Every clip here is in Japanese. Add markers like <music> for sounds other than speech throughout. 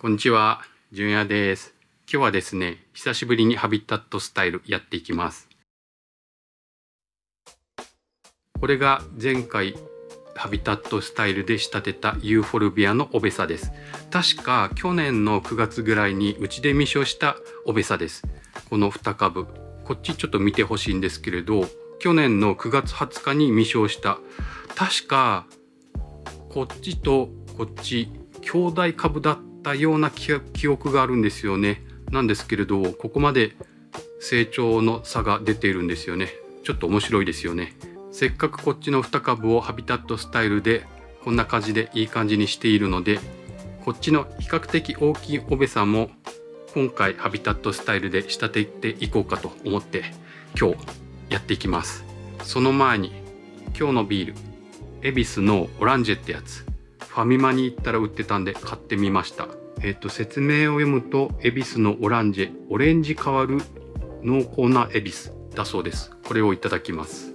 こんにちは、じゅんやです。今日はですね、久しぶりにハビタットスタイルやっていきます。これが前回ハビタットスタイルで仕立てたユーフォルビアのオベサです。確か去年の9月ぐらいにうちで未消したオベサです。この2株。こっちちょっと見てほしいんですけれど、去年の9月20日に未消した。確かこっちとこっち兄弟株だったような記記憶があるんですよね。なんですけれどここまで成長の差が出ているんですよね。ちょっと面白いですよね。せっかくこっちの2株をハビタットスタイルでこんな感じでいい感じにしているのでこっちの比較的大きいオベさんも今回ハビタットスタイルで仕立てていこうかと思って今日やっていきます。その前に今日のビール恵比寿のオランジェってやつファミマに行ったら売ってたんで買ってみました。えっ、と説明を読むと恵比寿のオランジェオレンジ変わる濃厚な恵比寿だそうです。これをいただきます。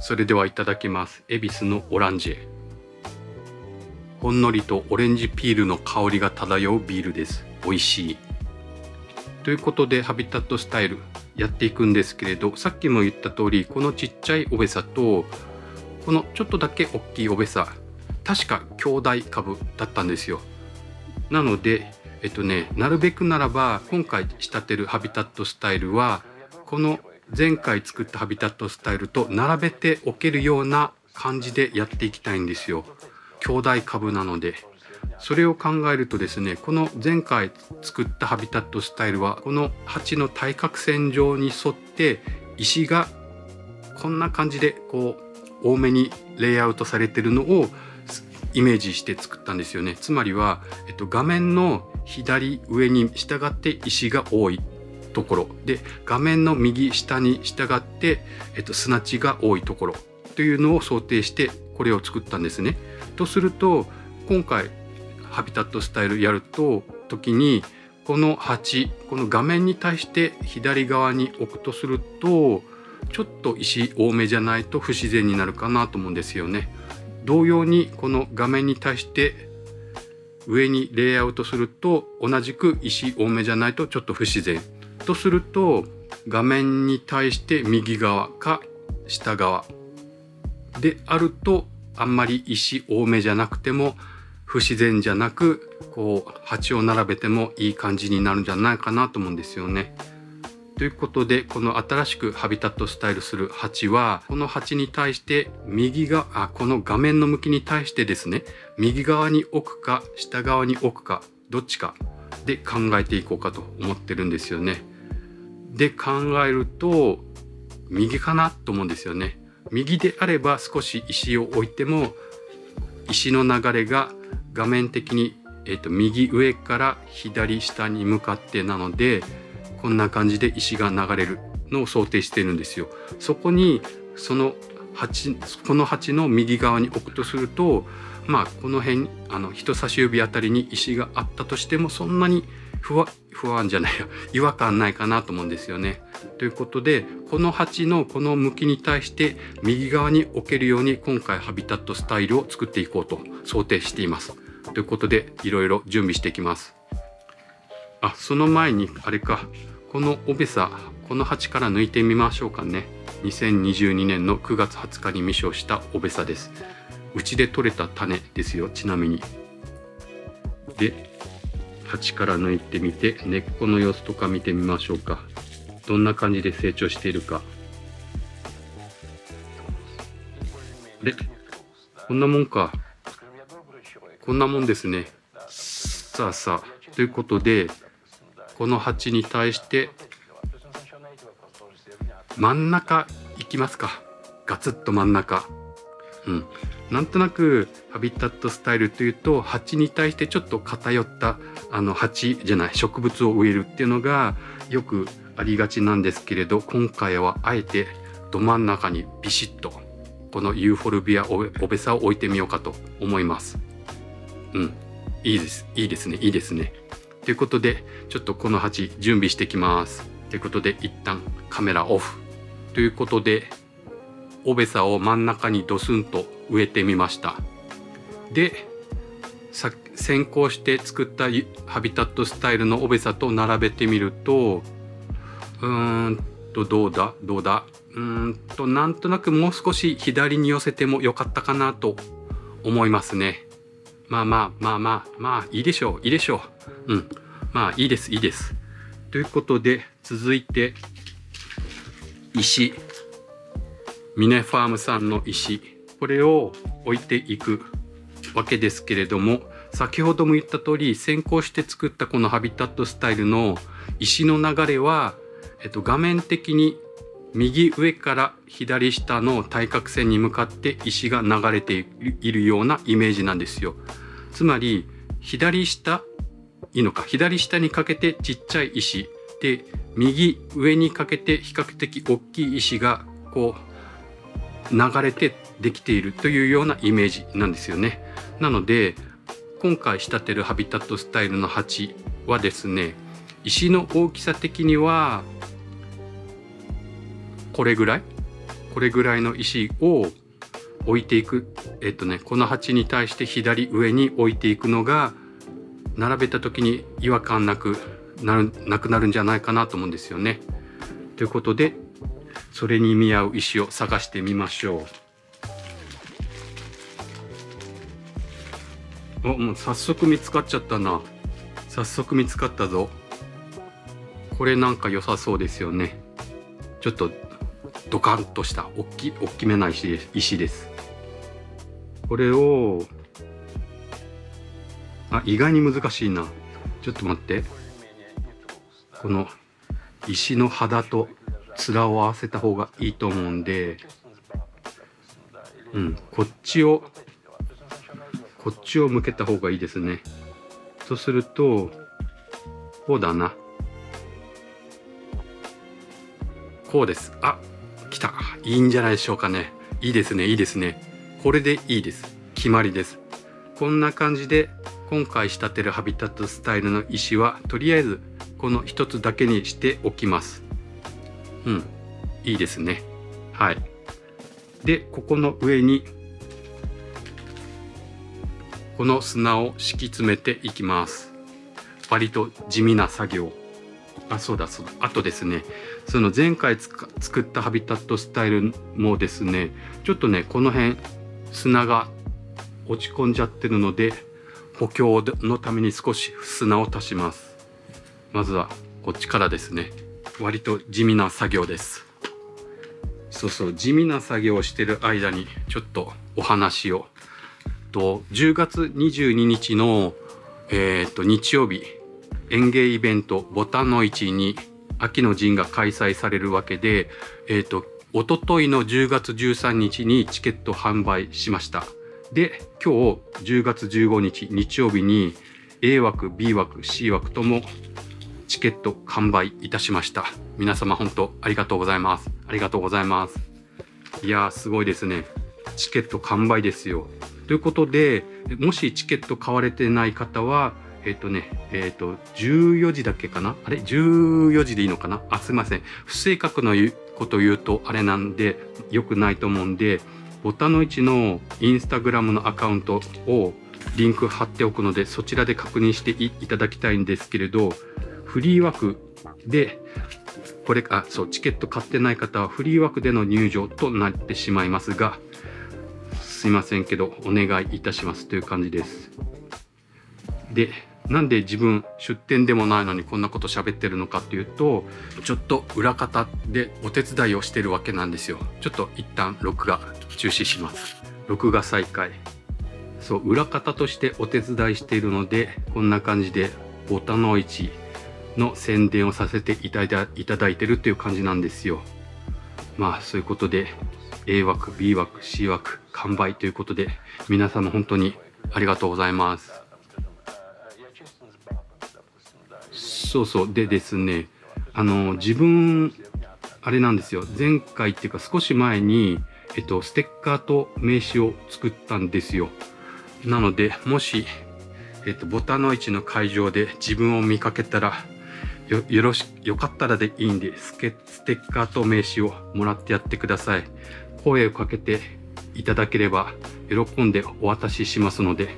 それではいただきます。恵比寿のオランジェ。ほんのりとオレンジピールの香りが漂うビールです。美味しい。ということでハビタットスタイルやっていくんですけれどさっきも言った通りこのちっちゃいオベサとこのちょっとだけ大きいオベサ確か兄弟株だったんですよ。なのでえっとねなるべくならば今回仕立てるハビタットスタイルはこの前回作ったハビタットスタイルと並べておけるような感じでやっていきたいんですよ。兄弟株なので。それを考えるとですねこの前回作ったハビタットスタイルはこの鉢の対角線上に沿って石がこんな感じでこう多めにレイアウトされてるのをイメージして作ったんですよね。つまりは、えっと、画面の左上に従って石が多いところ。で画面の右下に従って、えっと、砂地が多いところ。というのを想定してこれを作ったんですね。とすると今回ハビタットスタイルやると時にこの鉢この画面に対して左側に置くとするとちょっと石多めじゃないと不自然になるかなと思うんですよね。同様にこの画面に対して上にレイアウトすると同じく石多めじゃないとちょっと不自然。とすると画面に対して右側か下側であるとあんまり石多めじゃなくても不自然じゃなくこう鉢を並べてもいい感じになるんじゃないかなと思うんですよね。ということでこの新しくハビタットスタイルする鉢はこの鉢に対して右側あこの画面の向きに対してですね右側に置くか下側に置くかどっちかで考えていこうかと思ってるんですよね。で考えると右かなと思うんですよね。右であれば少し石を置いても石の流れが画面的に、えーと、右上から左下に向かってなのでこんな感じで石が流れるのを想定しているんですよ。そこにその鉢この鉢の右側に置くとするとまあこの辺あの人差し指あたりに石があったとしてもそんなに不安不安じゃないよ <laughs> 違和感ないかなと思うんですよね。ということでこの鉢のこの向きに対して右側に置けるように今回ハビタットスタイルを作っていこうと想定しています。ということでいろいろ準備していきます。あその前にあれかこのオベサこの鉢から抜いてみましょうかね。2022年の9月20日に未消したオベサです。うちで採れた種ですよちなみに。で鉢から抜いてみて根っこの様子とか見てみましょうか。どんな感じで成長しているか。で、こんなもんか。こんなもんですね。さあさあ、ということで、この鉢に対して、真ん中行きますか。ガツッと真ん中。うん。なんとなくハビタットスタイルというと鉢に対してちょっと偏ったあの鉢じゃない植物を植えるっていうのがよくありがちなんですけれど今回はあえてど真ん中にビシッとこのユーフォルビアオベサを置いてみようかと思います。うん、いいです。いいですね。いいですね。ということでちょっとこの鉢準備してきます。ということで一旦カメラオフ。ということでオベサを真ん中にドスンと植えてみました。で先行して作ったハビタットスタイルのオベサと並べてみるとうーんとどうだ？どうだ？うーんとなんとなくもう少し左に寄せてもよかったかなと思いますね。まあまあまあまあまあいいでしょういいでしょう。うんまあいいですいいです。ということで続いて石ミネファームさんの石これを置いていくわけですけれども先ほども言った通り先行して作ったこのハビタットスタイルの石の流れは、えっと、画面的に右上から左下の対角線に向かって石が流れているようなイメージなんですよ。つまり左下いいのか左下にかけてちっちゃい石で右上にかけて比較的大きい石がこう流れてできているというようなイメージなんですよね。なので今回仕立てるハビタットスタイルの鉢はですね石の大きさ的にはこれぐらい？これぐらいの石を置いていくえっとねこの鉢に対して左上に置いていくのが並べた時に違和感なくなるなくなるんじゃないかなと思うんですよね。ということでそれに見合う石を探してみましょう。おもう早速見つかっちゃったな。早速見つかったぞ。これなんか良さそうですよね。ちょっとドカンとした大き大きめな石です。石ですこれをあ意外に難しいな。ちょっと待って。この石の肌と面を合わせた方がいいと思うんで、うん、こっちをこっちを向けた方がいいですね。とするとこうだな。こうです。あ来た。いいんじゃないでしょうかね。いいですね。いいですね。これでいいです。決まりです。こんな感じで今回仕立てるハビタットスタイルの石はとりあえずこの一つだけにしておきます。うん、いいですね。はい。で、ここの上にこの砂を敷き詰めていきます。割と地味な作業。あ、そうだそうだ。あとですね、その前回作ったハビタットスタイルもですね、ちょっとね、この辺砂が落ち込んじゃってるので、補強のために少し砂を足します。まずはこっちからですね。割と地味な作業です。そうそう、地味な作業をしてる間にちょっとお話を。と10月22日の、えー、っと日曜日園芸イベントボタンの市に秋の陣が開催されるわけで、えー、っと一昨日の10月13日にチケット販売しました。で今日10月15日日曜日に A 枠 B 枠 C 枠ともチケット完売いたしました。皆様本当ありがとうございます。ありがとうございます。いやすごいですね。チケット完売ですよ。ということでもしチケット買われてない方はえっ、ー、とねえっ、ー、と14時だけかな？あれ？14時でいいのかな？あすいません。不正確なこと言うとあれなんで良くないと思うんでボタンの1のインスタグラムのアカウントをリンク貼っておくのでそちらで確認していただきたいんですけれどフリー枠でこれあそうチケット買ってない方はフリー枠での入場となってしまいますがすいませんけどお願いいたしますという感じです。でなんで自分出店でもないのにこんなこと喋ってるのかっていうとちょっと裏方でお手伝いをしてるわけなんですよ。ちょっと一旦録画中止します。録画再開。そう裏方としてお手伝いしているのでこんな感じでボタンの位置の宣伝をさせていただいただいてるっていう感じなんですよ。まあそういうことで A 枠 B 枠 C 枠完売ということで皆様本当にありがとうございます。そうそうでですねあの自分あれなんですよ前回っていうか少し前にえっと、ステッカーと名刺を作ったんですよ。なので、もし、えっと、ボタンの位置の会場で自分を見かけたら、よ、よろし、よかったらでいいんで、スケ、ステッカーと名刺をもらってやってください。声をかけていただければ、喜んでお渡ししますので、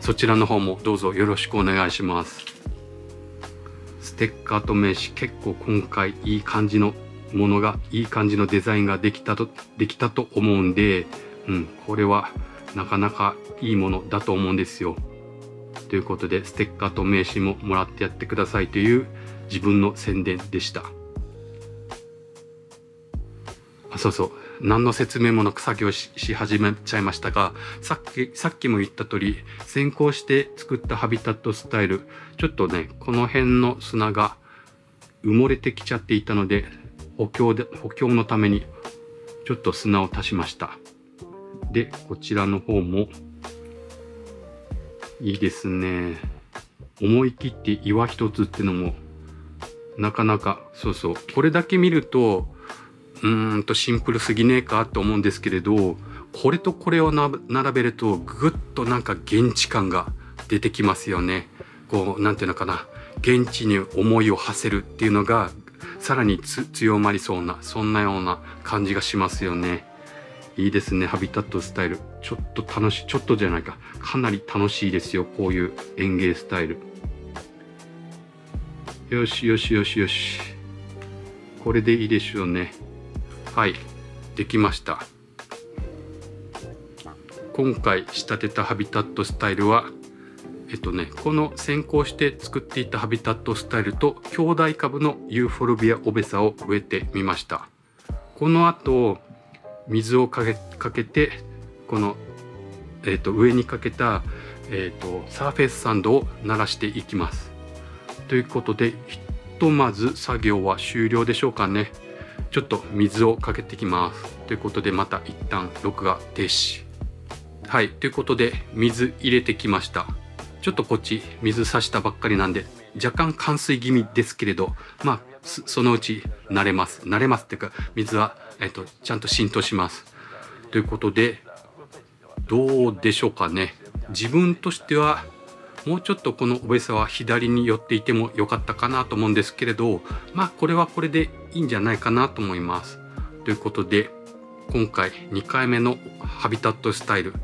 そちらの方もどうぞよろしくお願いしますテッカーと名刺結構今回いい感じのものがいい感じのデザインができたとできたと思うんで、うん、これはなかなかいいものだと思うんですよ。ということでステッカーと名刺ももらってやってくださいという自分の宣伝でした。あそうそう。何の説明もなく作業し始めちゃいましたがさっきさっきも言った通り先行して作ったハビタットスタイルちょっとねこの辺の砂が埋もれてきちゃっていたので補強で補強のためにちょっと砂を足しました。でこちらの方もいいですね。思い切って岩一つってのもなかなかそうそうこれだけ見るとうんとシンプルすぎねえかと思うんですけれどこれとこれを並べるとぐっとなんか現地感が出てきますよね。こう何ていうのかな。現地に思いを馳せるっていうのがさらに強まりそうなそんなような感じがしますよね。いいですねハビタットスタイル。ちょっと楽しいちょっとじゃないか。かなり楽しいですよこういう園芸スタイル。よしよしよしよし。これでいいでしょうね。はいできました。今回仕立てたハビタットスタイルはえっとねこの先行して作っていたハビタットスタイルと兄弟株のユーフォルビアオベサを植えてみました。この後水をかけかけてこの、えっと上にかけた、えっとサーフェイスサンドを鳴らしていきます。ということでひとまず作業は終了でしょうかね。ちょっと水をかけてきます。ということでまた一旦録画停止。はい。ということで水入れてきました。ちょっとこっち水さしたばっかりなんで若干冠水気味ですけれどまあそのうち慣れます。慣れますっていうか水は、えっと、ちゃんと浸透します。ということでどうでしょうかね。自分としてはもうちょっとこのおべさは左に寄っていてもよかったかなと思うんですけれどまあこれはこれでいいんじゃないかなと思います。ということで今回2回目のハビタットスタイル。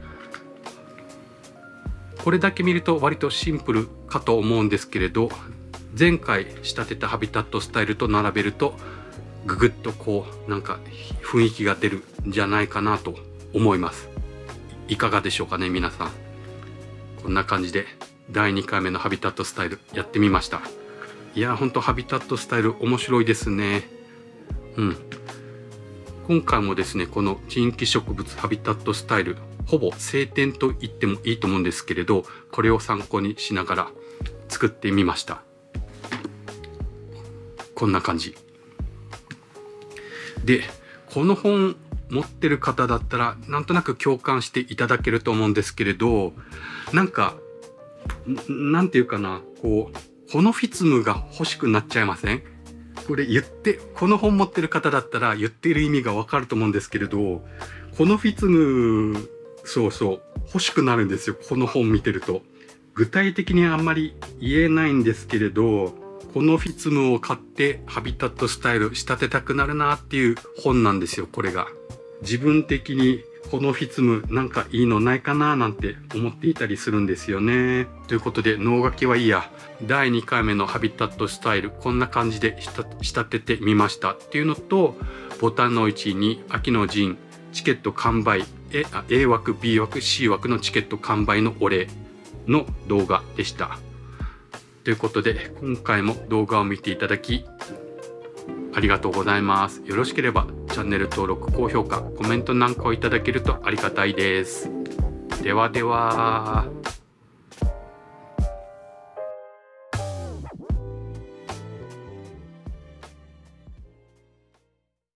これだけ見ると割とシンプルかと思うんですけれど前回仕立てたハビタットスタイルと並べるとググッとこうなんか雰囲気が出るんじゃないかなと思います。いかがでしょうかね皆さん。こんな感じで第2回目のハビタットスタイルやってみました。いやほんとハビタットスタイル面白いですね。うん。今回もですねこの人気植物ハビタットスタイルほぼ晴天と言ってもいいと思うんですけれどこれを参考にしながら作ってみました。こんな感じ。でこの本持ってる方だったらなんとなく共感していただけると思うんですけれどなんかなんていうかな、こう、このフィツムが欲しくなっちゃいません？これ言って、この本持ってる方だったら言ってる意味がわかると思うんですけれど、このフィツム、そうそう、欲しくなるんですよ。この本見てると。具体的にあんまり言えないんですけれど、このフィツムを買ってハビタットスタイル仕立てたくなるなっていう本なんですよ、これが。自分的にこのフィツムなんかいいのないかななんて思っていたりするんですよね。ということで脳書きはいいや第2回目のハビタットスタイルこんな感じで仕立ててみましたっていうのとボタンの位置に秋の陣チケット完売 A, A 枠 B 枠 C 枠のチケット完売のお礼の動画でした。ということで今回も動画を見ていただきありがとうございます。よろしければチャンネル登録、高評価、コメントなんかをいただけるとありがたいです。ではでは。